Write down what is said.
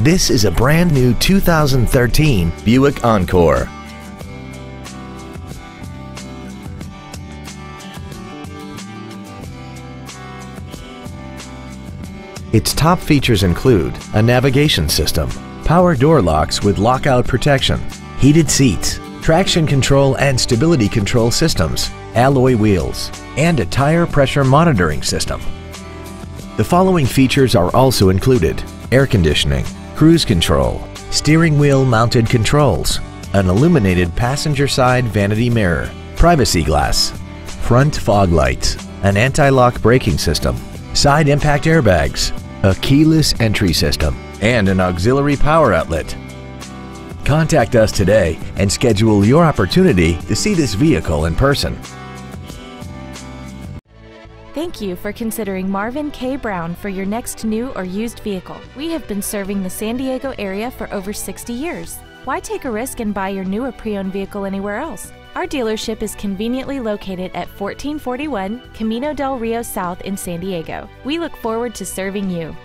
This is a brand new 2013 Buick Encore. Its top features include a navigation system, power door locks with lockout protection, heated seats, traction control and stability control systems, alloy wheels, and a tire pressure monitoring system. The following features are also included air conditioning, cruise control, steering wheel mounted controls, an illuminated passenger side vanity mirror, privacy glass, front fog lights, an anti-lock braking system, side impact airbags, a keyless entry system, and an auxiliary power outlet. Contact us today and schedule your opportunity to see this vehicle in person. Thank you for considering Marvin K. Brown for your next new or used vehicle. We have been serving the San Diego area for over 60 years. Why take a risk and buy your new or pre owned vehicle anywhere else? Our dealership is conveniently located at 1441 Camino del Rio South in San Diego. We look forward to serving you.